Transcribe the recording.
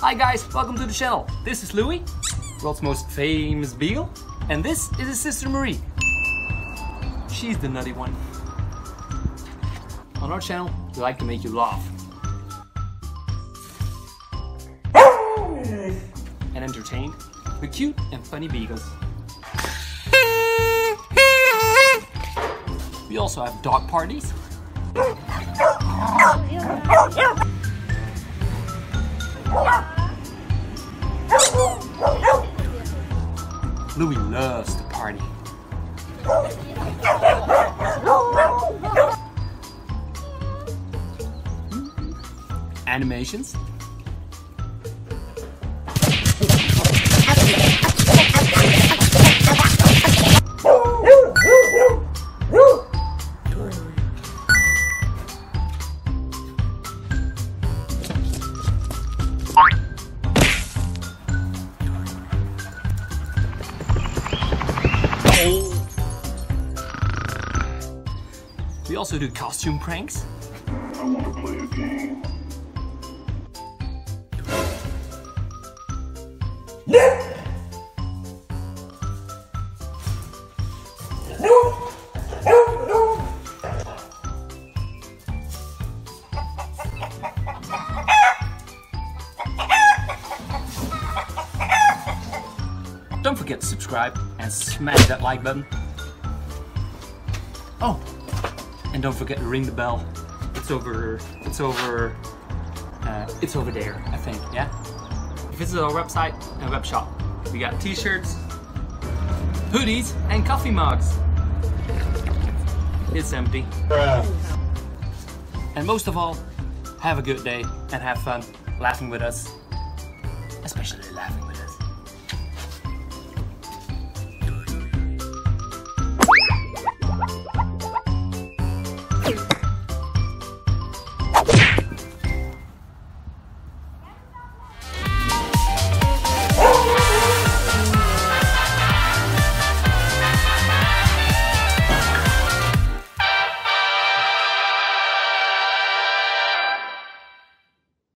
Hi guys, welcome to the channel. This is Louie, world's most famous beagle, and this is his sister Marie. She's the nutty one. On our channel, we like to make you laugh. and entertain with cute and funny beagles. We also have dog parties. Oh, Louie loves to party. Animations. We also do costume pranks. I want to play a game. Don't forget to subscribe and smash that like button. Oh, and don't forget to ring the bell. It's over, it's over, uh, it's over there, I think, yeah? Visit our website and web shop. We got t-shirts, hoodies, and coffee mugs. It's empty. And most of all, have a good day and have fun laughing with us. Especially laughing with us.